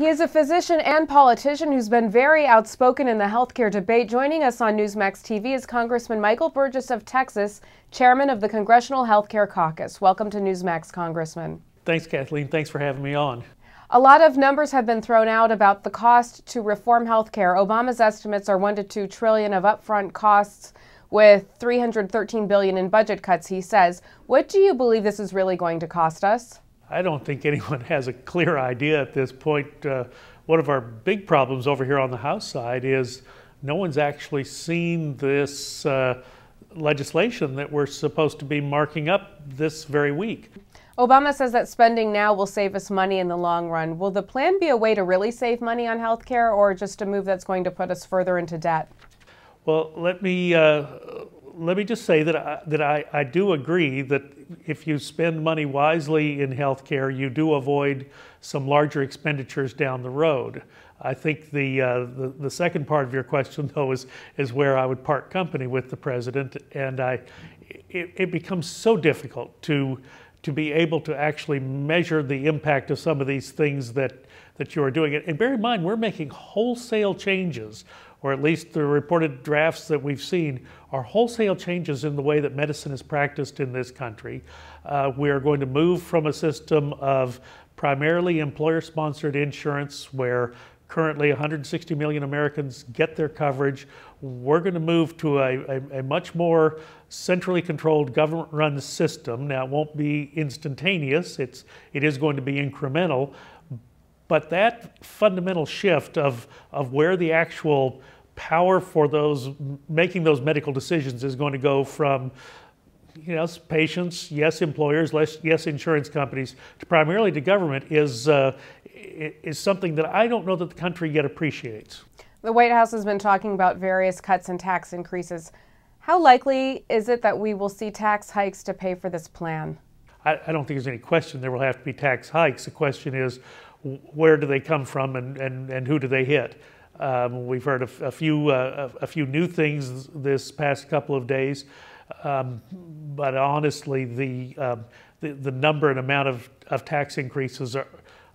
He is a physician and politician who's been very outspoken in the healthcare debate. Joining us on Newsmax TV is Congressman Michael Burgess of Texas, chairman of the Congressional Healthcare Caucus. Welcome to Newsmax, Congressman. Thanks, Kathleen. Thanks for having me on. A lot of numbers have been thrown out about the cost to reform healthcare. Obama's estimates are 1 to 2 trillion of upfront costs with 313 billion in budget cuts, he says. What do you believe this is really going to cost us? I don't think anyone has a clear idea at this point. Uh, one of our big problems over here on the House side is no one's actually seen this uh, legislation that we're supposed to be marking up this very week. Obama says that spending now will save us money in the long run. Will the plan be a way to really save money on health care or just a move that's going to put us further into debt? Well, let me uh, let me just say that I, that I, I do agree that if you spend money wisely in healthcare, you do avoid some larger expenditures down the road. I think the, uh, the, the second part of your question, though, is is where I would part company with the president, and I it, it becomes so difficult to to be able to actually measure the impact of some of these things that that you are doing. And bear in mind, we're making wholesale changes or at least the reported drafts that we've seen, are wholesale changes in the way that medicine is practiced in this country. Uh, we are going to move from a system of primarily employer sponsored insurance where currently 160 million Americans get their coverage. We're going to move to a, a, a much more centrally controlled government run system. Now, it won't be instantaneous, it's, it is going to be incremental, but that fundamental shift of, of where the actual power for those making those medical decisions is going to go from yes, patients, yes, employers, less, yes, insurance companies, to primarily to government is, uh, is something that I don't know that the country yet appreciates. The White House has been talking about various cuts and tax increases. How likely is it that we will see tax hikes to pay for this plan? I, I don't think there's any question there will have to be tax hikes. The question is, where do they come from and, and, and who do they hit? Um, we've heard a, a few uh, a, few new things this past couple of days, um, but honestly, the, um, the, the number and amount of, of tax increases are,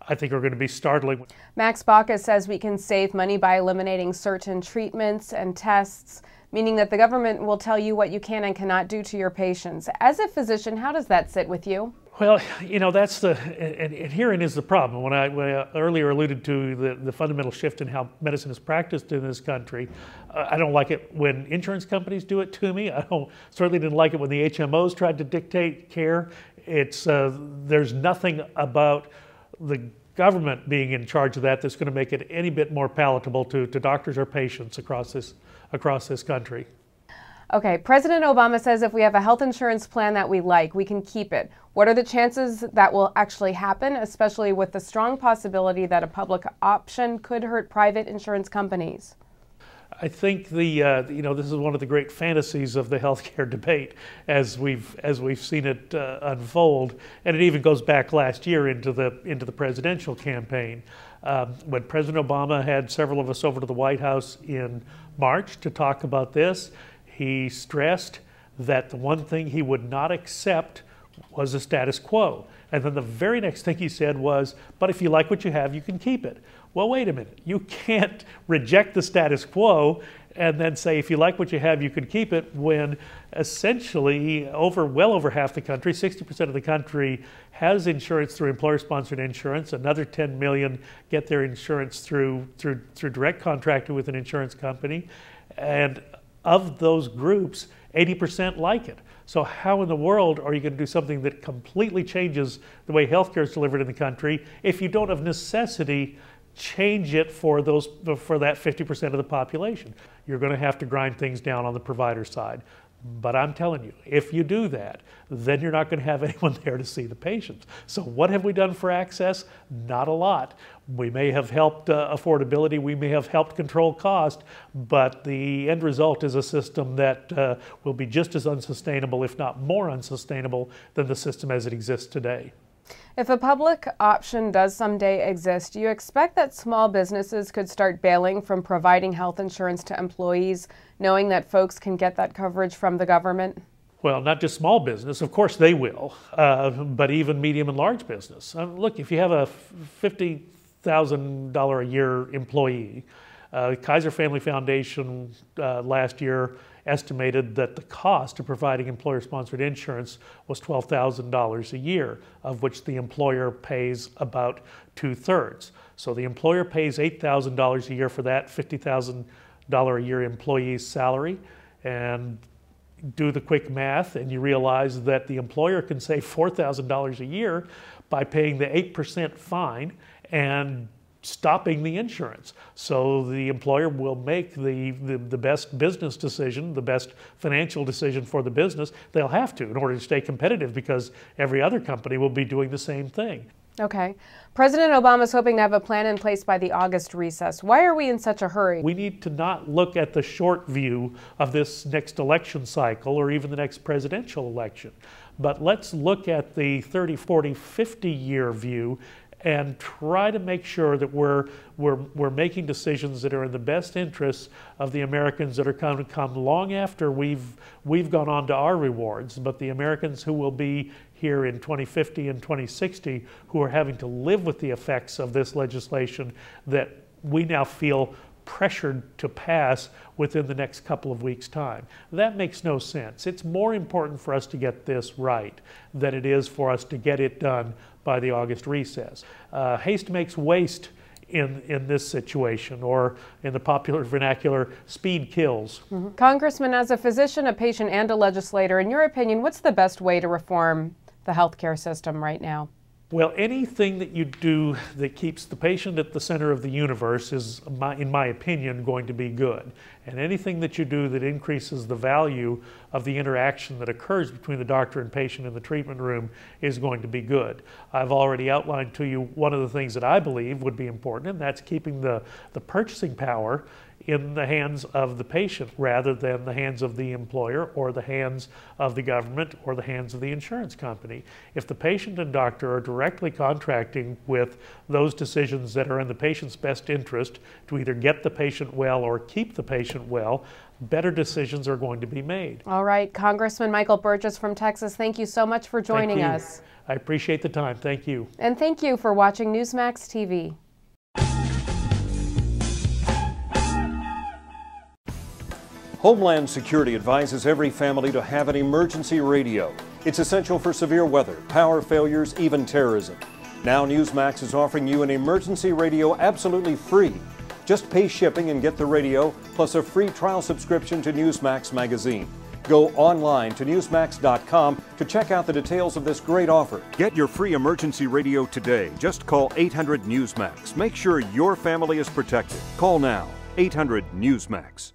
I think, are going to be startling. Max Baucus says we can save money by eliminating certain treatments and tests, meaning that the government will tell you what you can and cannot do to your patients. As a physician, how does that sit with you? Well, you know, that's the, and, and herein is the problem. When I, when I, earlier alluded to the, the fundamental shift in how medicine is practiced in this country, uh, I don't like it when insurance companies do it to me. I don't, certainly didn't like it when the HMOs tried to dictate care. It's, uh, there's nothing about the government being in charge of that that's going to make it any bit more palatable to, to doctors or patients across this, across this country. Okay, President Obama says if we have a health insurance plan that we like, we can keep it. What are the chances that will actually happen, especially with the strong possibility that a public option could hurt private insurance companies? I think the uh, you know this is one of the great fantasies of the healthcare debate as we've as we've seen it uh, unfold, and it even goes back last year into the into the presidential campaign um, when President Obama had several of us over to the White House in March to talk about this he stressed that the one thing he would not accept was the status quo. And then the very next thing he said was, but if you like what you have, you can keep it. Well, wait a minute. You can't reject the status quo and then say, if you like what you have, you can keep it, when essentially over well over half the country, 60% of the country has insurance through employer-sponsored insurance. Another 10 million get their insurance through, through, through direct contracting with an insurance company. And of those groups, 80% like it. So how in the world are you going to do something that completely changes the way healthcare is delivered in the country if you don't of necessity change it for those for that 50% of the population? You're going to have to grind things down on the provider side. But I'm telling you, if you do that, then you're not going to have anyone there to see the patients. So, what have we done for access? Not a lot. We may have helped uh, affordability, we may have helped control cost, but the end result is a system that uh, will be just as unsustainable, if not more unsustainable, than the system as it exists today. If a public option does someday exist, do you expect that small businesses could start bailing from providing health insurance to employees, knowing that folks can get that coverage from the government? Well, not just small business, of course they will, uh, but even medium and large business. Uh, look, if you have a 50 $8,000 a year employee. Uh, Kaiser Family Foundation uh, last year estimated that the cost of providing employer sponsored insurance was $12,000 a year, of which the employer pays about two thirds. So the employer pays $8,000 a year for that $50,000 a year employee's salary. And do the quick math, and you realize that the employer can save $4,000 a year by paying the 8% fine and stopping the insurance. So the employer will make the, the, the, best business decision, the best financial decision for the business. They'll have to in order to stay competitive because every other company will be doing the same thing. Okay. President Obama is hoping to have a plan in place by the August recess. Why are we in such a hurry? We need to not look at the short view of this next election cycle or even the next presidential election, but let's look at the 30, 40, 50 year view and try to make sure that we're, we're, we're making decisions that are in the best interests of the Americans that are going to come long after we've, we've gone on to our rewards, but the Americans who will be here in 2050 and 2060 who are having to live with the effects of this legislation that we now feel pressured to pass within the next couple of weeks' time. That makes no sense. It's more important for us to get this right than it is for us to get it done by the August recess. Uh, haste makes waste in, in this situation, or in the popular vernacular, speed kills. Mm-hmm. Congressman, as a physician, a patient, and a legislator, in your opinion, what's the best way to reform the healthcare system right now? Well, anything that you do that keeps the patient at the center of the universe is, in my opinion, going to be good. And anything that you do that increases the value of the interaction that occurs between the doctor and patient in the treatment room is going to be good. I've already outlined to you one of the things that I believe would be important, and that's keeping the, the purchasing power in the hands of the patient rather than the hands of the employer or the hands of the government or the hands of the insurance company. If the patient and doctor are directly contracting with those decisions that are in the patient's best interest to either get the patient well or keep the patient well, better decisions are going to be made. All right, Congressman Michael Burgess from Texas, thank you so much for joining us. I appreciate the time. Thank you. And thank you for watching Newsmax TV. Homeland Security advises every family to have an emergency radio. It's essential for severe weather, power failures, even terrorism. Now Newsmax is offering you an emergency radio absolutely free. Just pay shipping and get the radio, plus a free trial subscription to Newsmax magazine. Go online to Newsmax.com to check out the details of this great offer. Get your free emergency radio today. Just call 800 Newsmax. Make sure your family is protected. Call now 800 Newsmax.